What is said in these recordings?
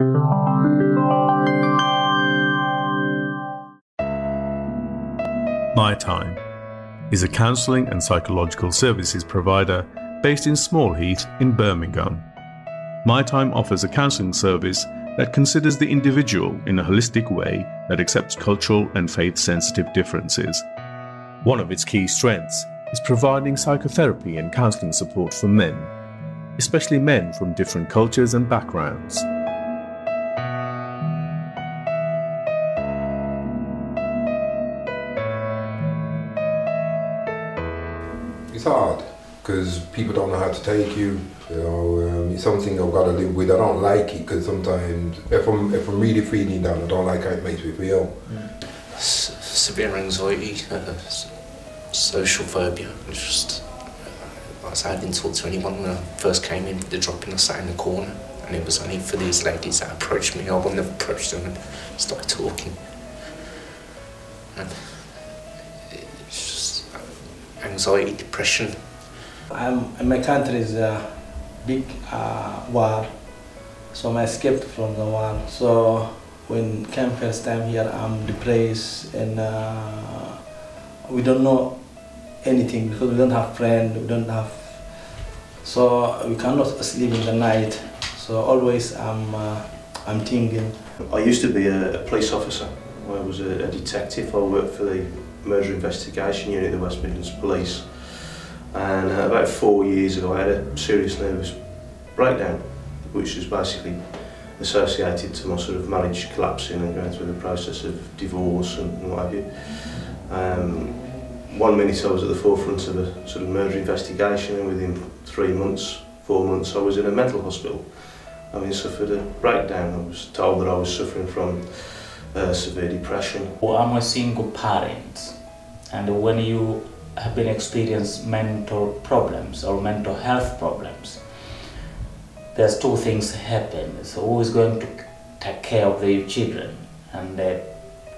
My Time is a counselling and psychological services provider based in Small Heath in Birmingham. My Time offers a counselling service that considers the individual in a holistic way that accepts cultural and faith sensitive differences. One of its key strengths is providing psychotherapy and counselling support for men, especially men from different cultures and backgrounds. It's hard because people don't know how to take you. You know, um, it's something I've got to live with. I don't like it because sometimes if I'm if I'm really feeling down, I don't like how it makes me feel. S- severe anxiety, uh, social phobia. It's just, uh, like I say, I didn't talk to anyone when I first came in. The dropping, I sat in the corner, and it was only for these ladies that approached me. I wouldn't have approached them and started talking. And anxiety, depression. I'm, in my country is a big uh, war, so I escaped from the war. So when came first time here, I'm depressed and uh, we don't know anything because we don't have friend, we don't have, so we cannot sleep in the night. So always I'm, uh, I'm thinking. I used to be a, a police officer. I was a, a detective. I worked for the murder investigation unit of the West Midlands Police. And uh, about four years ago, I had a serious nervous breakdown, which was basically associated to my sort of marriage collapsing and going through the process of divorce and, what have you. Um, one minute I was at the forefront of a sort of murder investigation, and within three months, four months, I was in a mental hospital. Having suffered a breakdown, I was told that I was suffering from uh, severe depression. I'm a single parent, and when you have been experienced mental problems or mental health problems, there's two things happen. So who is going to take care of the children, and uh,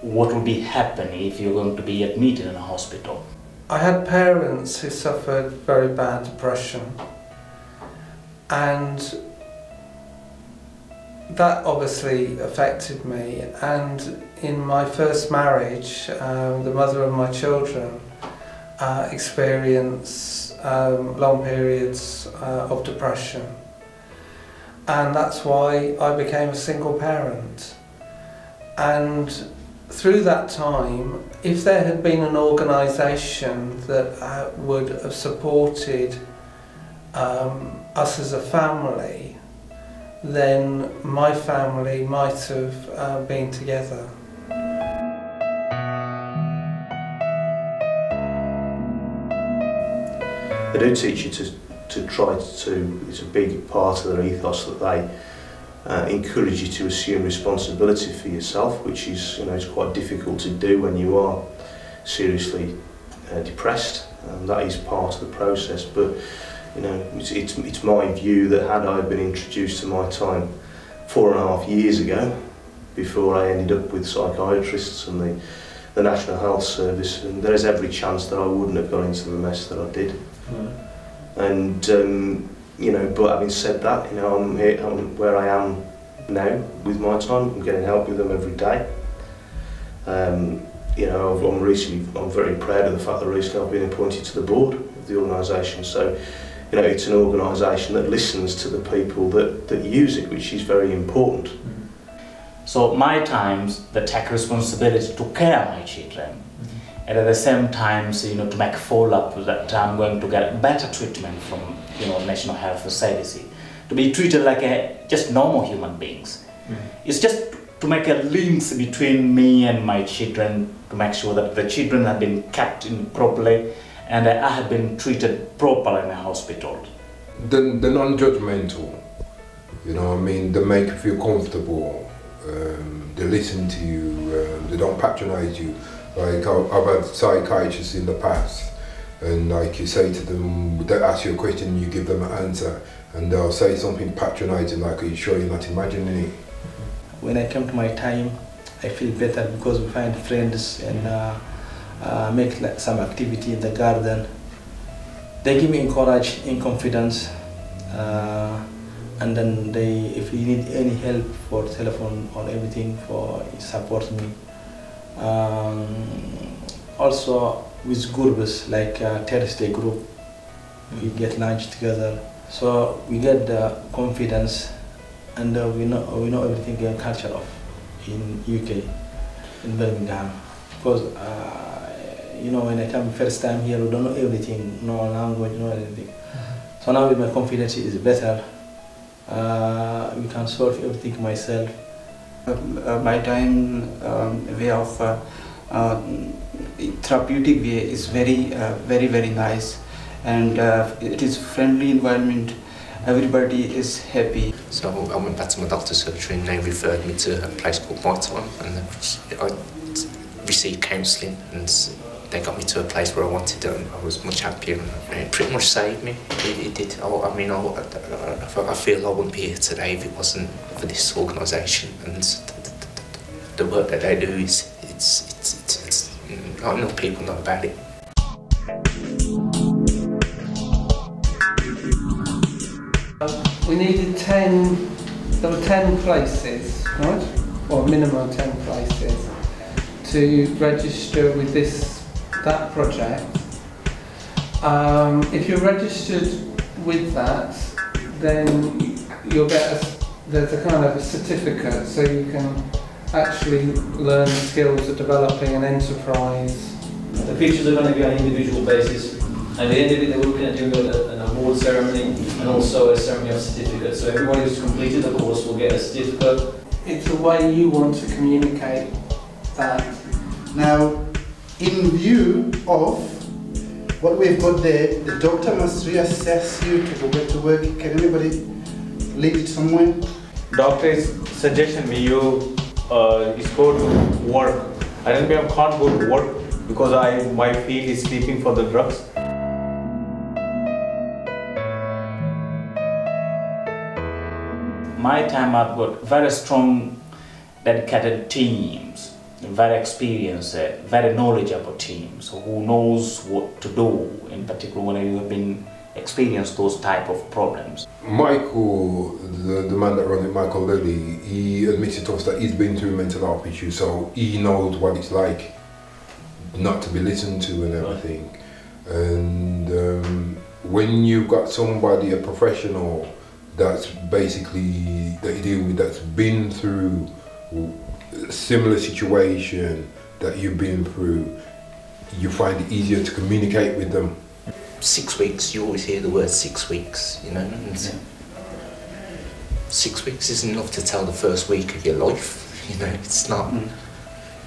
what will be happening if you're going to be admitted in a hospital? I had parents who suffered very bad depression, and that obviously affected me. And in my first marriage, um, the mother of my children uh, experienced um, long periods uh, of depression. And that's why I became a single parent. And through that time, if there had been an organisation that uh, would have supported um, us as a family, then my family might have uh, been together. They do teach you to, to try to, it's a big part of their ethos that they uh, encourage you to assume responsibility for yourself, which is, you know, it's quite difficult to do when you are seriously uh, depressed. And that is part of the process, but you know, it's, it's, it's my view that had I been introduced to my time four and a half years ago, before I ended up with psychiatrists and the, the National Health Service, and there is every chance that I wouldn't have got into the mess that I did. And um, you know, but having said that, you know, I'm here, I'm where I am now with my time. I'm getting help with them every day. Um, you know, I've, I'm recently, I'm very proud of the fact that recently I've been appointed to the board of the organisation. So, you know, it's an organisation that listens to the people that, that use it, which is very important. So my times, the take responsibility to care my children, and at the same time, so, you know, to make follow up that I'm going to get better treatment from, you know, National Health Service, to be treated like a just normal human beings. Mm. It's just to make a links between me and my children to make sure that the children have been kept in properly and I have been treated properly in a hospital. The, the non-judgmental, you know what I mean? They make you feel comfortable. Um, they listen to you. Um, they don't patronise you. Like I've, I've had psychiatrists in the past, and like you say to them, they ask you a question, you give them an answer, and they'll say something patronising, like, "Are you sure you're not imagining it?" When I come to my time, I feel better because we find friends and uh, uh, make like, some activity in the garden. They give me courage and confidence. Uh, and then they, if you need any help for telephone or everything, for support me. Um, also with groups like uh, Thursday group, we get lunch together. So we get the confidence, and uh, we know we know everything in culture of in UK, in Birmingham, because uh, you know when I come first time here, we don't know everything, no language, no everything. So now with my confidence is better. Uh, we can solve everything myself. Uh, my time um, way of uh, uh, therapeutic way is very uh, very very nice and uh, it is friendly environment everybody is happy So I went back to my doctor's surgery and they referred me to a place called My Time and I received counselling and they got me to a place where I wanted and I was much happier and it pretty much saved me. It, it did. I, I mean, oh, I, I, I feel I wouldn't be here today if it wasn't for this organisation and the, the, the work that they do is it's, it's, it's, it's mm, not enough people know about it. We needed 10, there were 10 places, right? Or minimum 10 places to register with this, that project. Um, if you're registered with that, then you'll get a, there's a kind of a certificate so you can actually learn the skills of developing an enterprise. The features are going to be on an individual basis. At the end of it, they will be doing a- an award ceremony and also a ceremony of certificates. So everybody who's completed the course will get a certificate. It's the way you want to communicate that. Now, in view of what we've got there, the doctor must reassess you to go back to work. Can anybody lead it somewhere? Doctor is suggestion me you uh, is go to work. I don't think I can't go to work because I my field is sleeping for the drugs. my time I've got very strong dedicated teams, very experienced, uh, very knowledgeable teams who knows what to do in particular when you have been experienced those type of problems. Michael, the, the man that runs it, Michael Lilly, he admitted to us that he's been through mental health issues, so he knows what it's like not to be listened to and everything. And um, when you've got somebody, a professional, that's basically that you deal with, that's been through similar situation that you've been through, you find it easier to communicate with them. Six weeks, you always hear the word six weeks, you know, and six weeks isn't enough to tell the first week of your life, you know, it's not. Mm.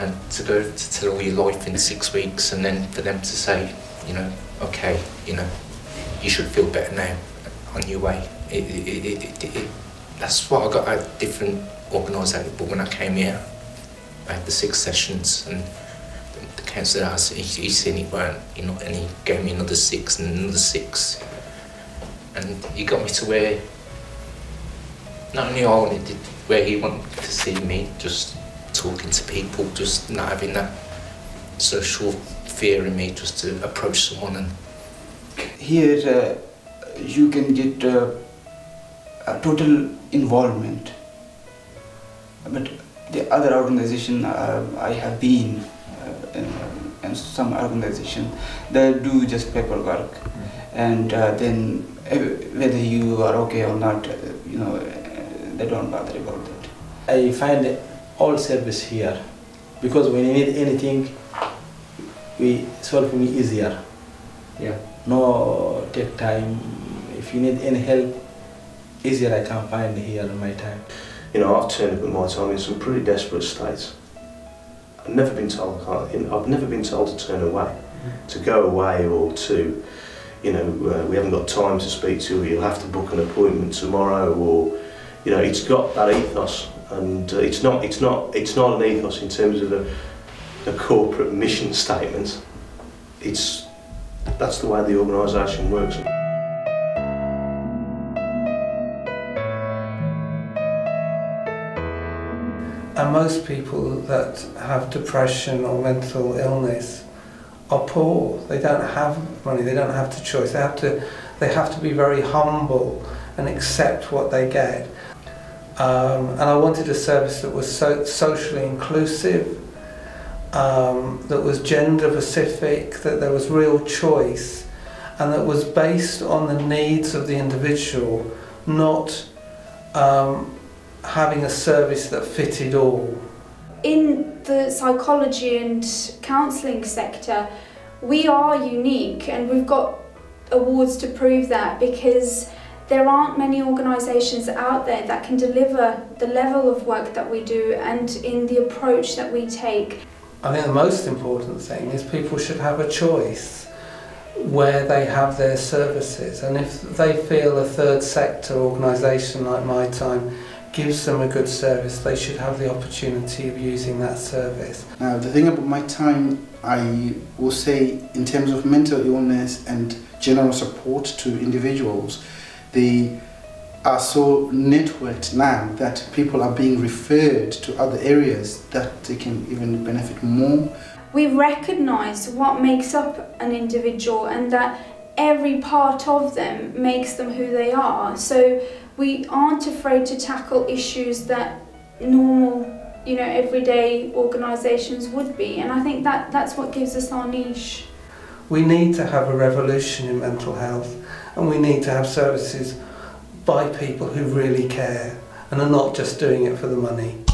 And to go to tell all your life in six weeks and then for them to say, you know, okay, you know, you should feel better now on your way. It, it, it, it, it, that's what I got at different organisations. But when I came here, I had the six sessions and the, asked, he, he said he weren't, you know, and he gave me another six and another six. And he got me to where not only I wanted to, where he wanted to see me, just talking to people, just not having that social fear in me, just to approach someone and here uh, you can get uh, a total involvement but the other organization uh, i have been uh, in, in some organization they do just paperwork and uh, then whether you are okay or not you know uh, they don't bother about that I find all service here because when you need anything, we solve me easier. Yeah. No take time. If you need any help, easier I can find here in my time. You know, I've turned up at my time in some pretty desperate states. I've never been told, I can't, I've never been told to turn away, to go away or to, you know, uh, we haven't got time to speak to you, you'll have to book an appointment tomorrow or, you know, it's got that ethos and uh, it's not, it's not, it's not an ethos in terms of a, a corporate mission statement. It's, that's the way the organisation works. And most people that have depression or mental illness are poor. They don't have money. They don't have the choice. They have to. They have to be very humble and accept what they get. Um, and I wanted a service that was so socially inclusive, um, that was gender specific, that there was real choice, and that was based on the needs of the individual, not um, having a service that fitted all. In the psychology and counselling sector, we are unique and we've got awards to prove that because there aren't many organisations out there that can deliver the level of work that we do and in the approach that we take. I think the most important thing is people should have a choice where they have their services and if they feel a third sector organisation like My Time gives them a good service, they should have the opportunity of using that service. Now, the thing about my time, I will say, in terms of mental illness and general support to individuals, they are so networked now that people are being referred to other areas that they can even benefit more. We recognise what makes up an individual and that every part of them makes them who they are. So we aren't afraid to tackle issues that normal, you know, everyday organisations would be. And I think that that's what gives us our niche. We need to have a revolution in mental health and we need to have services by people who really care and are not just doing it for the money.